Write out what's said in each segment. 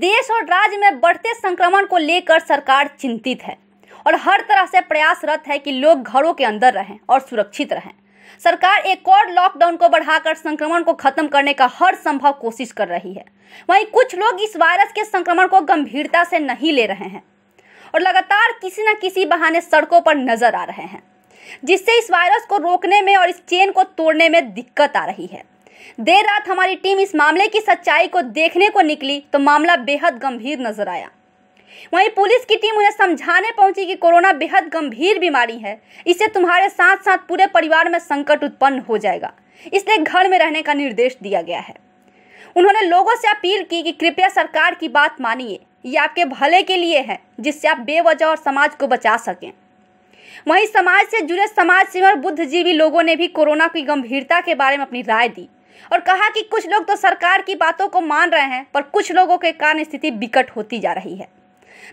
में बढ़ते संक्रमण को लेकर सरकार चिंतित है और हर तरह से प्रयासरत है कि लोग घरों के अंदर रहें और सुरक्षित रहें। सरकार एक और लॉकडाउन को बढ़ाकर संक्रमण को खत्म करने का हर संभव कोशिश कर रही है। वहीं कुछ लोग इस वायरस के संक्रमण को गंभीरता से नहीं ले रहे हैं और लगातार किसी न किसी बहाने सड़कों पर नज़र आ रहे हैं, जिससे इस वायरस को रोकने में और इस चेन को तोड़ने में दिक्कत आ रही है। देर रात हमारी टीम इस मामले की सच्चाई को देखने को निकली तो मामला बेहद गंभीर नज़र आया। वहीं पुलिस की टीम उन्हें समझाने पहुँची कि कोरोना बेहद गंभीर बीमारी है। इससे तुम्हारे साथ साथ पूरे परिवार में संकट उत्पन्न हो जाएगा। इसलिए घर में रहने का निर्देश दिया गया है। उन्होंने लोगों से अपील की कि कृपया सरकार की बात मानिए। ये आपके भले के लिए है, जिससे आप बेवजह और समाज को बचा सकें। वहीं समाज से जुड़े समाज सेवी और बुद्धिजीवी लोगों ने भी कोरोना की गंभीरता के बारे में अपनी राय दी। और कहा कि कुछ लोग तो सरकार की बातों को मान रहे हैं, पर कुछ लोगों के कारण स्थिति विकट होती जा रही है।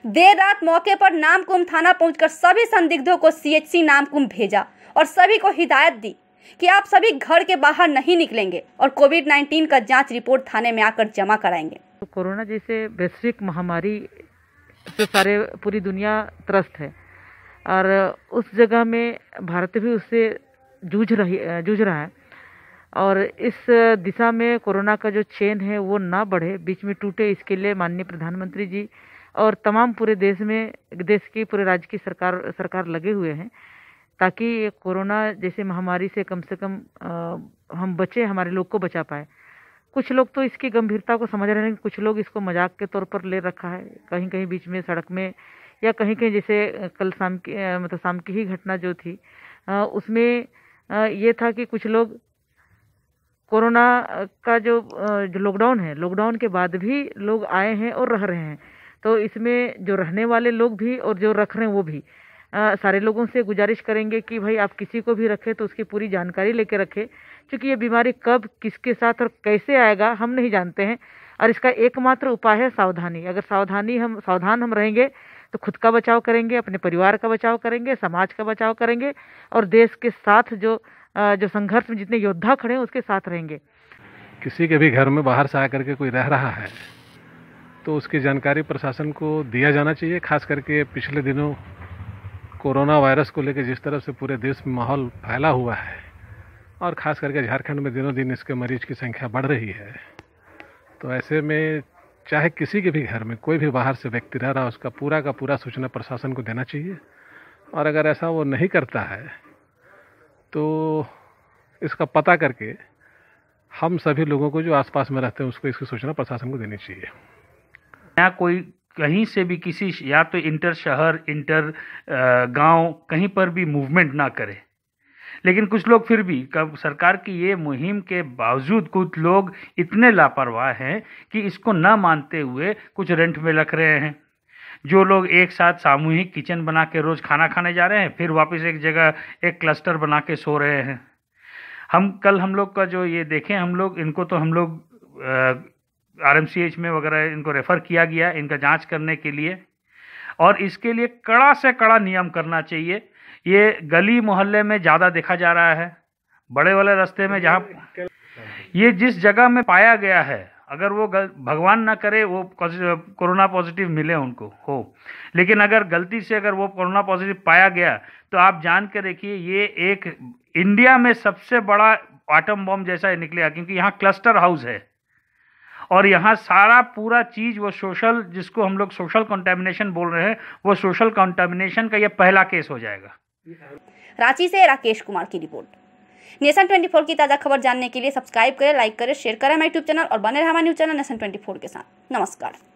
देर रात मौके पर नामकुम थाना पहुंचकर सभी संदिग्धों को सीएचसी नामकुम भेजा और सभी को हिदायत दी कि आप सभी घर के बाहर नहीं निकलेंगे और कोविड 19 का जाँच रिपोर्ट थाने में आकर जमा कराएँगे। तो कोरोना जैसे वैश्विक महामारी से सारे पूरी दुनिया त्रस्त है और उस जगह में भारत भी उससे जूझ रही, जूझ रहा है। और इस दिशा में कोरोना का जो चेन है वो ना बढ़े बीच में टूटे इसके लिए माननीय प्रधानमंत्री जी और तमाम पूरे देश में देश की पूरे राज्य की सरकार सरकार लगे हुए हैं ताकि कोरोना जैसे महामारी से कम से कम आ, हम बचे हमारे लोग को बचा पाए। कुछ लोग तो इसकी गंभीरता को समझ रहे हैं कुछ लोग इसको मज़ाक के तौर पर ले रखा है। कहीं कहीं बीच में सड़क में या कहीं कहीं जैसे कल शाम की मतलब शाम की ही घटना जो थी आ, उसमें आ, ये था कि कुछ लोग कोरोना का जो लॉकडाउन है लॉकडाउन के बाद भी लोग आए हैं और रह रहे हैं। तो इसमें जो रहने वाले लोग भी और जो रख रहे हैं वो भी आ, सारे लोगों से गुजारिश करेंगे कि भाई आप किसी को भी रखें तो उसकी पूरी जानकारी लेके रखें क्योंकि ये बीमारी कब किसके साथ और कैसे आएगा हम नहीं जानते हैं। और इसका एकमात्र उपाय है सावधानी। अगर सावधानी हम सावधान हम रहेंगे तो खुद का बचाव करेंगे, अपने परिवार का बचाव करेंगे, समाज का बचाव करेंगे और देश के साथ जो जो संघर्ष में जितने योद्धा खड़े हैं उसके साथ रहेंगे। किसी के भी घर में बाहर से आकर के कोई रह रहा है तो उसकी जानकारी प्रशासन को दिया जाना चाहिए, खास करके पिछले दिनों कोरोना वायरस को लेकर जिस तरह से पूरे देश में माहौल फैला हुआ है और ख़ास करके झारखंड में दिनों दिन इसके मरीज़ की संख्या बढ़ रही है तो ऐसे में चाहे किसी के भी घर में कोई भी बाहर से व्यक्ति रह रहा उसका पूरा का पूरा सूचना प्रशासन को देना चाहिए। और अगर ऐसा वो नहीं करता है तो इसका पता करके हम सभी लोगों को जो आसपास में रहते हैं, उसको इसकी सूचना प्रशासन को देनी चाहिए। या कोई कहीं से भी किसी, या तो इंटर शहर, इंटर गाँव, कहीं पर भी मूवमेंट ना करे। लेकिन कुछ लोग फिर भी सरकार की ये मुहिम के बावजूद कुछ लोग इतने लापरवाह हैं कि इसको न मानते हुए कुछ रेंट में रख रहे हैं। जो लोग एक साथ सामूहिक किचन बना के रोज़ खाना खाने जा रहे हैं, फिर वापस एक जगह एक क्लस्टर बना के सो रहे हैं। हम, कल हम लोग का जो ये देखें, हम लोग, इनको तो हम लोग आरएमसीएच में वगैरह इनको रेफ़र किया गया, इनका जाँच करने के लिए। और इसके लिए कड़ा से कड़ा नियम करना चाहिए। ये गली मोहल्ले में ज़्यादा देखा जा रहा है, बड़े वाले रास्ते में जहाँ ये जिस जगह में पाया गया है, अगर वो गल, भगवान ना करे, वो कोरोना पॉजिटिव मिले उनको, हो। लेकिन अगर गलती से अगर वो कोरोना पॉजिटिव पाया गया तो आप जान के देखिए, ये एक इंडिया में सबसे बड़ा आटम बॉम्ब जैसा निकलेगा, क्योंकि यहाँ क्लस्टर हाउस है। और यहाँ सारा पूरा चीज़ वो सोशल जिसको हम लोग सोशल कंटेमिनेशन बोल रहे हैं, वो सोशल कंटेमिनेशन का ये पहला केस हो जाएगा। रांची से राकेश कुमार की रिपोर्ट। नेशन 24 की ताज़ा खबर जानने के लिए सब्सक्राइब करें लाइक करें शेयर करें हमारे यूट्यूब चैनल और बने रहे हमारे न्यूज़ चैनल नेशन 24 के साथ। नमस्कार।